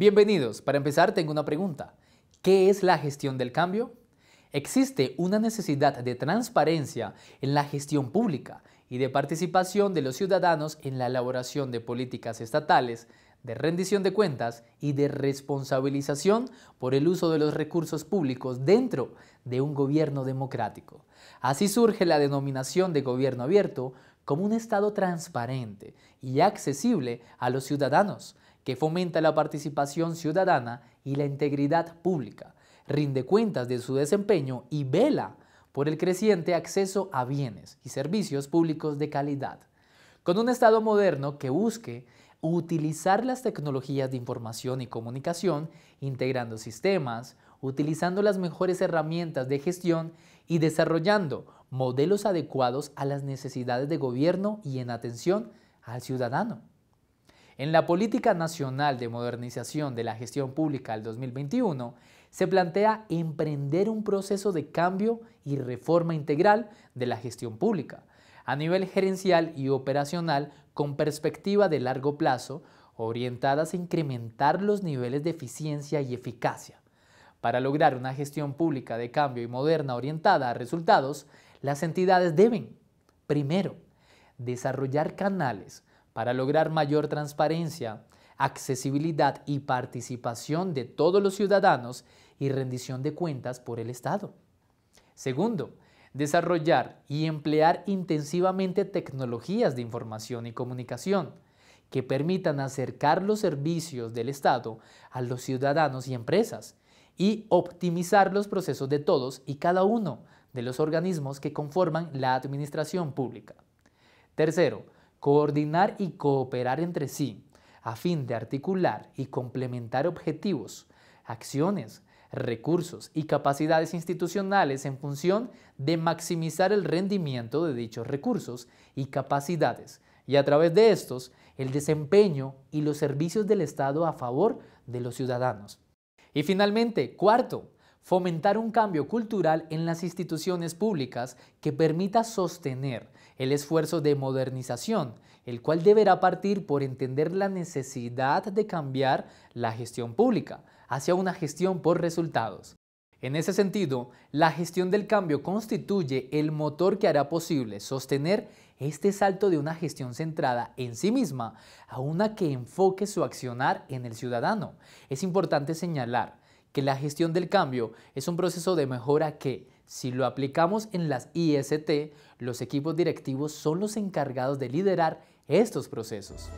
Bienvenidos. Para empezar, tengo una pregunta. ¿Qué es la gestión del cambio? Existe una necesidad de transparencia en la gestión pública y de participación de los ciudadanos en la elaboración de políticas estatales, de rendición de cuentas y de responsabilización por el uso de los recursos públicos dentro de un gobierno democrático. Así surge la denominación de gobierno abierto como un Estado transparente y accesible a los ciudadanos, que fomenta la participación ciudadana y la integridad pública, rinde cuentas de su desempeño y vela por el creciente acceso a bienes y servicios públicos de calidad, con un Estado moderno que busque utilizar las tecnologías de información y comunicación, integrando sistemas, utilizando las mejores herramientas de gestión y desarrollando modelos adecuados a las necesidades de gobierno y en atención al ciudadano. En la Política Nacional de Modernización de la Gestión Pública del 2021, se plantea emprender un proceso de cambio y reforma integral de la gestión pública, a nivel gerencial y operacional con perspectiva de largo plazo, orientadas a incrementar los niveles de eficiencia y eficacia. Para lograr una gestión pública de cambio y moderna orientada a resultados, las entidades deben, primero, desarrollar canales para lograr mayor transparencia, accesibilidad y participación de todos los ciudadanos y rendición de cuentas por el Estado. Segundo, desarrollar y emplear intensivamente tecnologías de información y comunicación que permitan acercar los servicios del Estado a los ciudadanos y empresas y optimizar los procesos de todos y cada uno de los organismos que conforman la administración pública. Tercero, coordinar y cooperar entre sí a fin de articular y complementar objetivos, acciones, recursos y capacidades institucionales en función de maximizar el rendimiento de dichos recursos y capacidades y a través de estos el desempeño y los servicios del Estado a favor de los ciudadanos. Y finalmente, cuarto, fomentar un cambio cultural en las instituciones públicas que permita sostener el esfuerzo de modernización, el cual deberá partir por entender la necesidad de cambiar la gestión pública hacia una gestión por resultados. En ese sentido, la gestión del cambio constituye el motor que hará posible sostener este salto de una gestión centrada en sí misma a una que enfoque su accionar en el ciudadano. Es importante señalar que la gestión del cambio es un proceso de mejora que, si lo aplicamos en las IST, los equipos directivos son los encargados de liderar estos procesos.